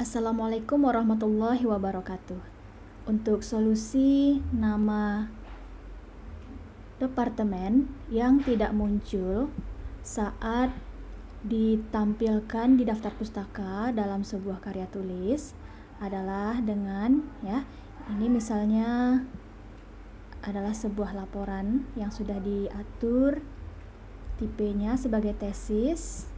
Assalamualaikum warahmatullahi wabarakatuh. Untuk solusi nama departemen yang tidak muncul saat ditampilkan di daftar pustaka dalam sebuah karya tulis adalah dengan ya ini misalnya adalah sebuah laporan yang sudah diatur tipenya sebagai tesis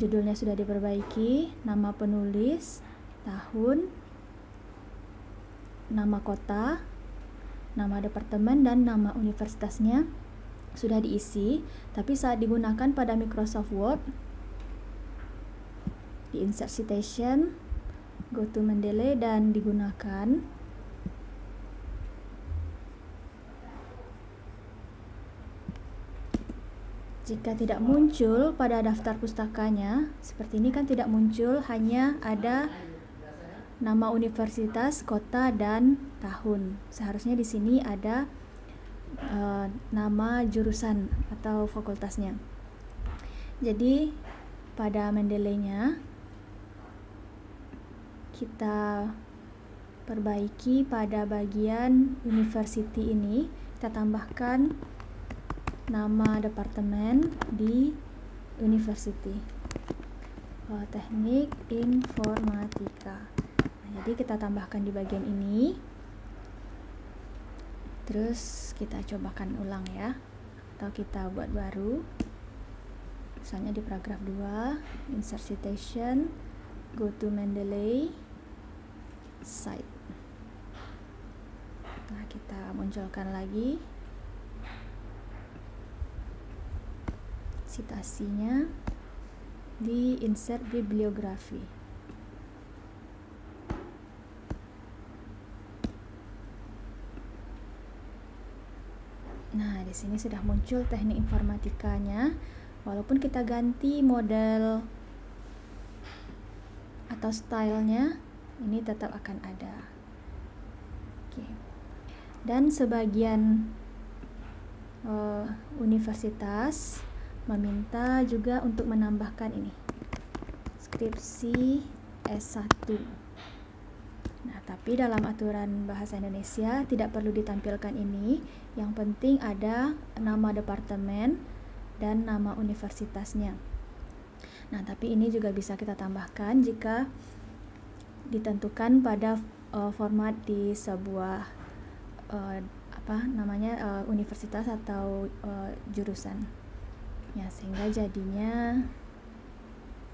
judulnya sudah diperbaiki nama penulis tahun nama kota nama departemen dan nama universitasnya sudah diisi, tapi saat digunakan pada Microsoft Word di insert citation, go to Mendeley dan digunakan Jika tidak muncul pada daftar pustakanya, seperti ini kan tidak muncul, hanya ada nama universitas, kota, dan tahun. Seharusnya di sini ada uh, nama jurusan atau fakultasnya. Jadi pada Mendeley-nya kita perbaiki pada bagian university ini kita tambahkan nama departemen di university uh, teknik informatika. Nah, jadi kita tambahkan di bagian ini. Terus kita cobakan ulang ya atau kita buat baru. Misalnya di paragraf 2 insert citation go to Mendeley site. Nah kita munculkan lagi citasinya di insert bibliografi Nah, di sini sudah muncul teknik informatikanya. Walaupun kita ganti model atau stylenya, ini tetap akan ada. Oke. Dan sebagian uh, universitas meminta juga untuk menambahkan ini skripsi S1 Nah, tapi dalam aturan bahasa Indonesia tidak perlu ditampilkan ini. Yang penting ada nama departemen dan nama universitasnya. Nah, tapi ini juga bisa kita tambahkan jika ditentukan pada uh, format di sebuah uh, apa namanya uh, universitas atau uh, jurusan. Ya, sehingga jadinya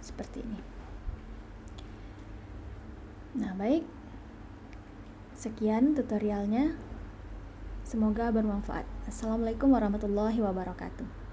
seperti ini. Nah, baik. Sekian tutorialnya. Semoga bermanfaat. Assalamualaikum warahmatullahi wabarakatuh.